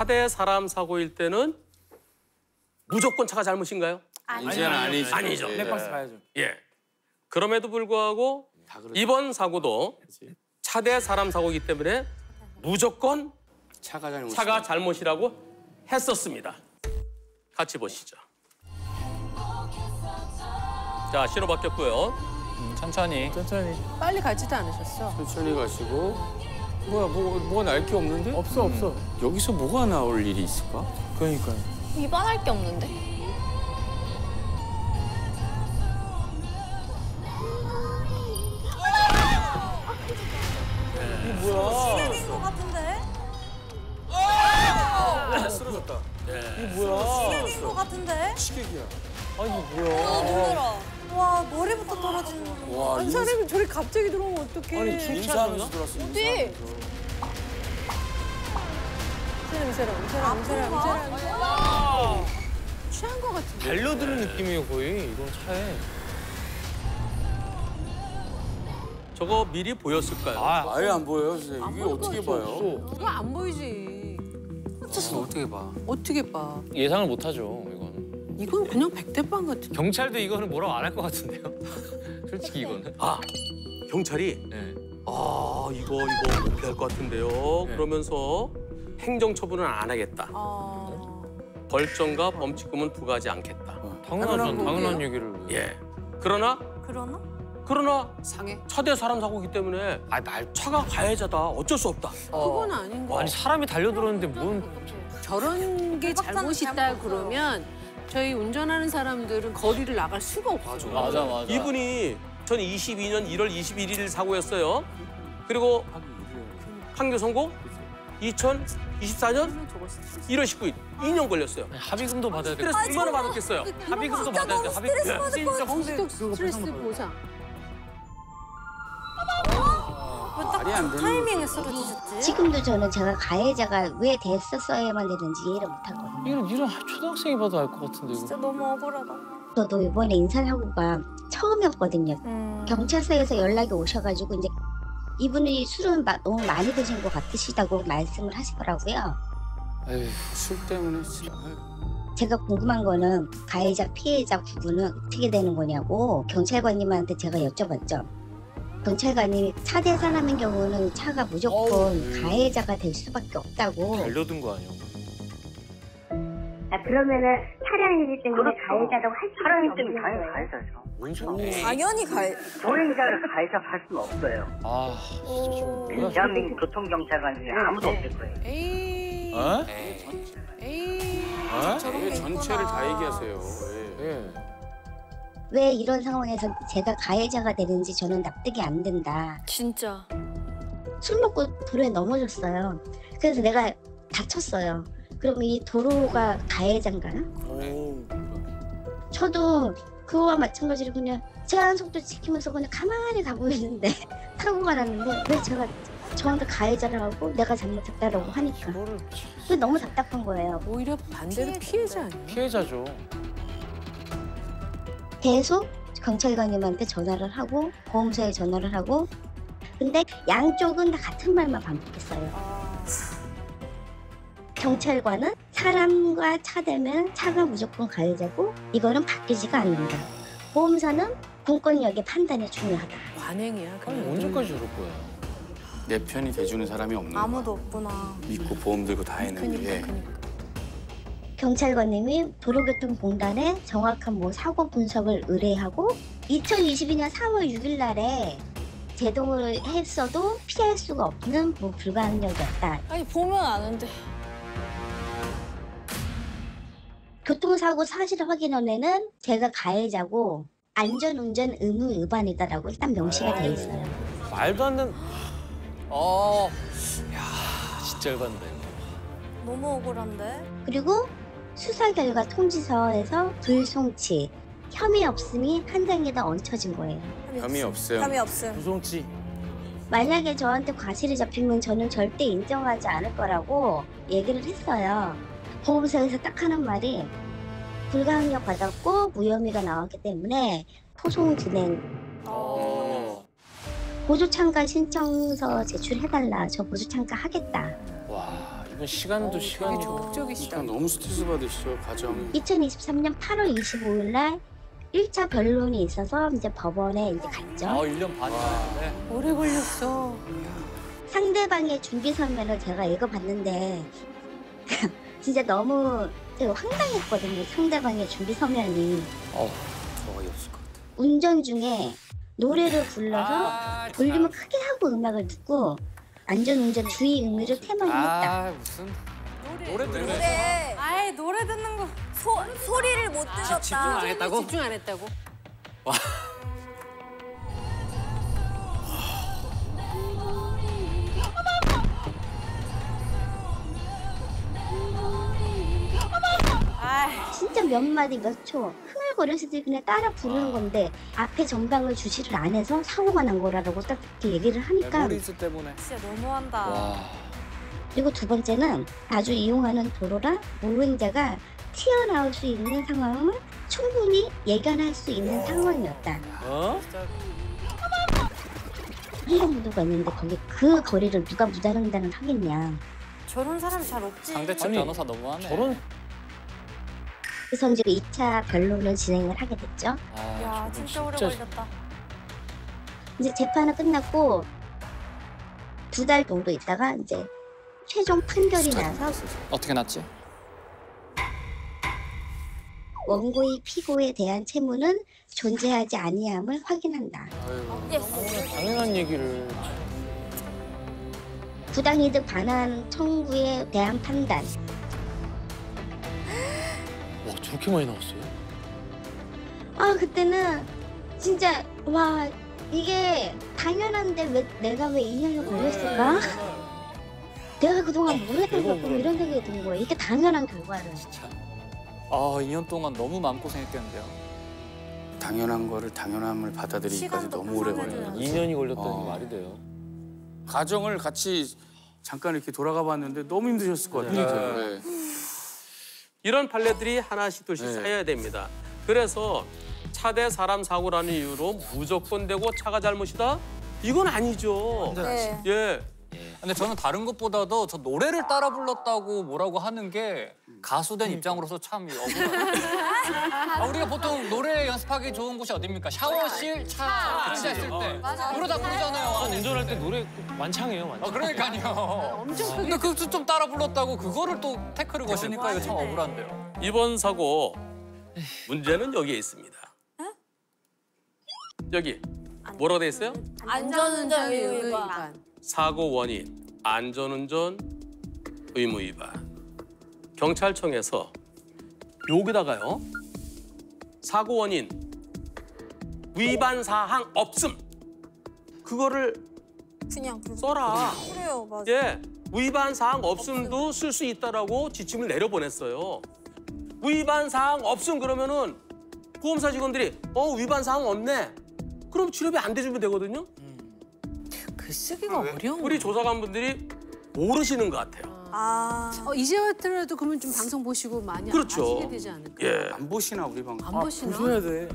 차대 사람 사고일 때는 무조건 차가 잘못인가요? 이제는 아니죠. 아니죠. 예. 블랙박스 가야죠. 예. 그럼에도 불구하고 이번 사고도 차대 사람 사고이기 때문에 무조건 차가 잘못. 차가 잘못이라고 했었습니다. 같이 보시죠. 자, 신호 바뀌었고요. 천천히. 천천히. 빨리 가지도 않으셨어. 천천히 가시고. 뭐야, 뭐, 뭐가 날 게 없는데? 없어 없어. 여기서 뭐가 나올 일이 있을까? 그러니까요. 위반할 게 없는데? 시간인 것 같은데? 쓰러졌다. 네. 이게 뭐야? 시간인 것 같은데? 시계기야. 아 이게 뭐야? 힘들어. 와 머리부터 떨어지는 거. 와, 아니 사람이 저리 갑자기 들어오면 어떡해? 아니 인사하면서 들어왔어. 어디? 이 사람 이 사람 이 사람 이 사람 이 사람. 취한 것 같은데? 달려드는 느낌이에요 거의 이건 차에. 저거 미리 보였을까요? 아, 아예 안 보여요, 선생님. 이게 어떻게 봐요? 그거 안 보이지. 어떻게 봐? 어떻게 봐? 예상을 못 하죠 이건 그냥 백대빵 같은. 경찰도 이거는 뭐라고 안 할 것 같은데요? 솔직히 이거는. 아, 경찰이 네. 아, 이거 이거 못될것 같은데요. 네. 그러면서 행정 처분은 안 하겠다. 아. 벌점과 범칙금은 부과하지 않겠다. 당연하죠. 당연한 당연한 거고요. 얘기를. 왜. 예. 그러나 그러나? 그러나 상해? 차대 사람 사고기 때문에 아 말. 차가 가해자다. 어쩔 수 없다. 그건 아닌 거. 아니 사람이 달려들었는데 뭔 저런 게 대박사는 잘못 있다 그러면 저희 운전하는 사람들은 거리를 나갈 수가 없어. 맞아 맞아. 이분이 전 22년 1월 21일 사고였어요. 그리고 판결 선고 2024년 1월 19일 2년 걸렸어요. 합의금도 받아야 돼. 스트레스 얼마나 받았겠어요? 합의금도 받아야 돼. 합의금. 진짜 스트레스 보상. 말이 안 되는 타이밍에 쓰러지셨지? 지금도 저는 제가 가해자가 왜 됐었어야만 되는지 이해를 못하거든요. 이런 이런 초등학생이 봐도 알 것 같은데 이거. 진짜 너무 억울하다. 저도 이번에 인사사고가 처음이었거든요. 음. 경찰서에서 연락이 오셔가지고 이제 이분이 술을 마- 너무 많이 드신 것 같으시다고 말씀을 하시더라고요. 에휴, 술 때문에 진짜. 제가 궁금한 거는 가해자 피해자 구분은 어떻게 되는 거냐고 경찰관님한테 제가 여쭤봤죠. 경찰관님이 차대 사람인 경우는 차가 무조건 가해자가 될 수밖에 없다고. 달려든 거 아니야? 아, 그러면은 차량이기 때문에 가해자라고 할수 사람이 없는 때문에 거예요. 당연히 가해자죠. 뭔 소리? 당연히 가. 보행자를 가해자 할 수는 없어요. 아 진짜 좀 뭐야? 대한민국 교통경찰관 중에 아무도 없을 거예요. 에이. 어? 에이. 어? 저런 왜게 전체를 있구나. 다 얘기하세요? 왜? 예. 왜 이런 상황에서 제가 가해자가 되는지 저는 납득이 안 된다. 진짜. 술 먹고 도로에 넘어졌어요. 그래서 내가 다쳤어요. 그럼 이 도로가 가해자인가요? 오. 저도 그거와 마찬가지로 그냥 제한 속도 지키면서 그냥 가만히 가고 있는데 사고가 났는데 왜 제가 저한테 가해자를 하고 내가 잘못했다라고 하니까 그게 너무 답답한 거예요. 오히려 반대로 피해자 아니야? 피해자죠. 계속 경찰관님한테 전화를 하고 보험사에 전화를 하고 근데 양쪽은 다 같은 말만 반복했어요. 경찰관은 사람과 차 대면 차가 무조건 가해자고 이거는 바뀌지가 않는다. 보험사는 공권력의 판단이 중요하다. 관행이야. 그냥. 언제까지 저럴 거야? 내 편이 돼주는 사람이 없는 거야. 아무도 없구나. 믿고 보험 들고 다 했는데. 그니까 그니까. 경찰관님이 도로교통공단에 정확한 뭐 사고 분석을 의뢰하고 2022년 4월 6일 날에 제동을 했어도 피할 수가 없는 뭐 불가항력이었다. 아니 보면 아는데. 교통사고 사실 확인원에는 제가 가해자고 안전운전 의무 위반이다라고 일단 명시가 돼 있어요. 말도 안 되는. 어. 야 진짜 열받는다 이거. 너무 억울한데. 그리고 수사 결과 통지서에서 불송치, 혐의 없음이 한 장에다 얹혀진 거예요. 혐의 없어요. 혐의 없음. 구송치. 만약에 저한테 과실이 잡히면 저는 절대 인정하지 않을 거라고 얘기를 했어요. 보험사에서 딱 하는 말이 불가항력 받았고 무혐의가 나왔기 때문에 소송 진행 어. 보조 참가 신청서 제출해달라. 저 보조 참가 하겠다. 시간도 되게 시간이고. 적극적이시다. 그러니까 너무 스트레스 받으시죠 가정이. 2023년 8월 25일 날 1차 변론이 있어서 이제 법원에 이제 아, 갔죠. 1년 반이 가는데. 오래 걸렸어. 상대방의 준비 서면을 제가 읽어봤는데 진짜 너무 제가 황당했거든요. 상대방의 준비 서면이 어, 더 어이없을 것 같아. 운전 중에 노래를 불러서 아, 볼륨을 크게 하고 음악을 듣고 안전운전 주의 의무를 테마로 했다. 아, 무슨 노래 들으면서 노래. 아이 노래 듣는 거. 소 소리를 못 들었다. 집중 안 했다고? 집중 안 했다고? 진짜 몇 마디 몇 초 흥얼거렸을 그냥 따라 부르는 건데 앞에 전방을 주시를 안 해서 사고가 난 거라고 딱 그렇게 얘기를 하니까 memories 때문에. 진짜 너무한다. 그리고 두 번째는 아주 이용하는 도로라 보행자가 튀어나올 수 있는 상황을 충분히 예견할 수 있는 상황이었다. 어? 횡단보도가 있는데 거기 그 거리를 누가 무단횡단을 하겠냐. 저런 사람 잘 없지. 상대 측 아니, 변호사 너무하네. 저런 그래서 이제 2차 변론을 진행을 하게 됐죠. 아, 야 진짜 오래 진짜- 걸렸다. 이제 재판은 끝났고 두 달 정도 있다가 이제 최종 판결이 나서 어떻게 났지? 원고의 피고에 대한 채무는 존재하지 아니함을 확인한다. yes. 당연한 얘기를. 부당이득 반환 청구에 대한 판단. 와 저렇게 많이 나왔어요? 아 그때는 진짜 와 이게 당연한데 왜 내가 왜 2년을 걸렸을까? 내가 그동안 뭘 했던 걸까 뭐 이런 생각이 든 거예요. 이게 당연한 결과를. 아, 2년 동안 너무 마음고생했겠는데요. 당연한 거를 당연함을 받아들이기까지 너무 오래 보상해줘야지. 걸려요. 2년이 걸렸다니 어. 말이 돼요. 가정을 같이 잠깐 이렇게 돌아가 봤는데 너무 힘드셨을 것 같아요. 네. 이런 판례들이 하나씩 둘씩 네. 쌓여야 됩니다. 그래서 차대 사람 사고라는 이유로 무조건 되고 차가 잘못이다? 이건 아니죠. 네. 예. 근데 저는 다른 것보다도 저 노래를 따라 불렀다고 뭐라고 하는 게 가수 된 입장으로서 참 억울해요. 아, 우리가 보통 노래 연습하기 좋은 곳이 어딥니까? 샤워실, 차, 혼자 있을 때. 맞아. 노래 다 부르잖아요. 운전할 때 노래 완창해요, 완창. 아, 그러니까요. 근데 그것도 좀 따라 불렀다고 그거를 또 태클을 거시니까 이거 참 억울한데요. 이번 사고 문제는 여기에 있습니다. 여기 뭐라고 돼 있어요? 안전운전 의무 위반. 위반. 사고 원인 안전운전 의무 위반. 경찰청에서 여기다가요. 사고 원인 위반 사항 없음. 그거를 그냥. 써라. 그래요 맞아. 예, 위반 사항 없음도 쓸 수 있다라고 지침을 내려보냈어요. 위반 사항 없음 그러면은 보험사 직원들이 어 위반 사항 없네. 그럼 취업이 안 돼주면 되거든요. 그 쓰기가 어려운 우리. 조사관분들이 모르시는 것 같아요. 아. 어, 이제 같더라도 그러면 좀 방송 보시고 많이 그렇죠. 아시게 되지 않을까? 예. 안 보시나 우리 방송? 안 보시나? 보셔야 돼.